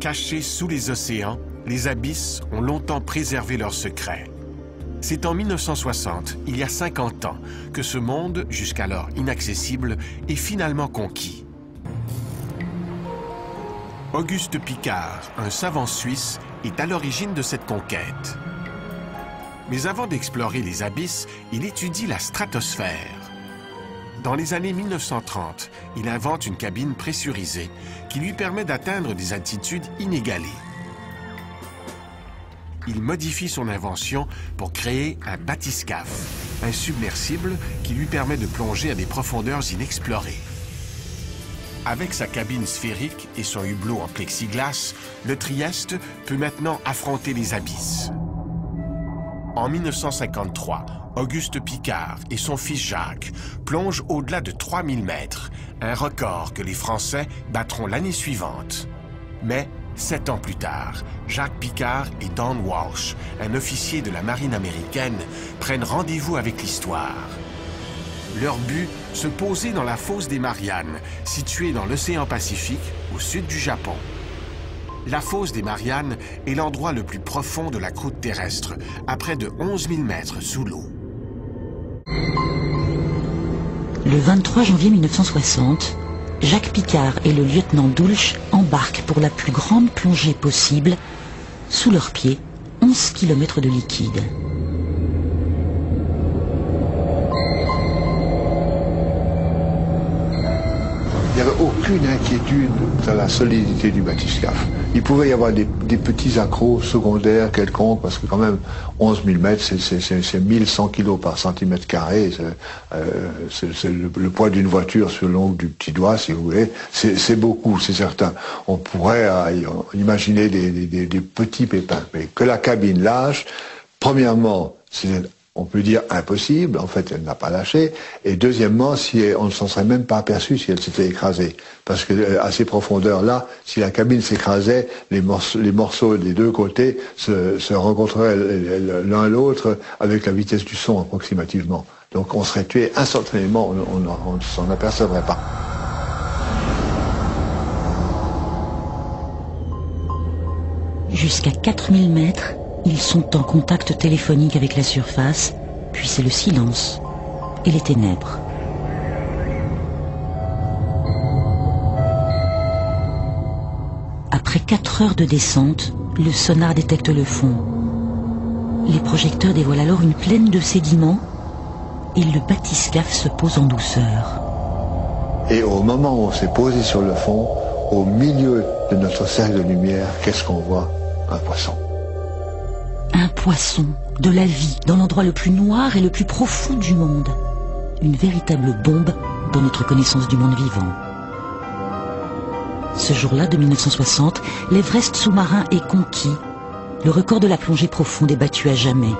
Cachés sous les océans, les abysses ont longtemps préservé leurs secrets. C'est en 1960, il y a 50 ans, que ce monde, jusqu'alors inaccessible, est finalement conquis. Auguste Picard, un savant suisse, est à l'origine de cette conquête. Mais avant d'explorer les abysses, il étudie la stratosphère. Dans les années 1930, il invente une cabine pressurisée qui lui permet d'atteindre des altitudes inégalées. Il modifie son invention pour créer un bathyscaphe, un submersible qui lui permet de plonger à des profondeurs inexplorées. Avec sa cabine sphérique et son hublot en plexiglas, le Trieste peut maintenant affronter les abysses. En 1953, Auguste Picard et son fils Jacques plongent au-delà de 3000 mètres, un record que les Français battront l'année suivante. Mais, sept ans plus tard, Jacques Picard et Don Walsh, un officier de la marine américaine, prennent rendez-vous avec l'histoire. Leur but, se poser dans la fosse des Mariannes, située dans l'océan Pacifique, au sud du Japon. La fosse des Mariannes est l'endroit le plus profond de la croûte terrestre, à près de 11 000 mètres sous l'eau. Le 23 janvier 1960, Jacques Picard et le lieutenant Dulch embarquent pour la plus grande plongée possible. Sous leurs pieds, 11 km de liquide. Aucune inquiétude dans la solidité du bathyscaphe. Il pouvait y avoir des, petits accros secondaires quelconques, parce que quand même, 11 000 mètres, c'est 1100 kilos par centimètre carré. C'est euh, le, poids d'une voiture sur l'ongle du petit doigt, si vous voulez. C'est beaucoup, c'est certain. On pourrait euh, imaginer des, des petits pépins. Mais que la cabine lâche, premièrement, c'est on peut dire impossible, en fait elle n'a pas lâché, et deuxièmement, si on ne s'en serait même pas aperçu si elle s'était écrasée. Parce que euh, à ces profondeurs-là, si la cabine s'écrasait, les, morceaux, des deux côtés se, rencontreraient l'un l'autre avec la vitesse du son approximativement. Donc on serait tué instantanément, on ne s'en apercevrait pas. Jusqu'à 4000 mètres, ils sont en contact téléphonique avec la surface, puis c'est le silence et les ténèbres. Après quatre heures de descente, le sonar détecte le fond. Les projecteurs dévoilent alors une plaine de sédiments et le bathyscaphe se pose en douceur. Et au moment où on s'est posé sur le fond, au milieu de notre cercle de lumière, qu'est-ce qu'on voit? Un poisson un poisson, de la vie, dans l'endroit le plus noir et le plus profond du monde. Une véritable bombe dans notre connaissance du monde vivant. Ce jour-là de 1960, l'Everest sous-marin est conquis. Le record de la plongée profonde est battu à jamais.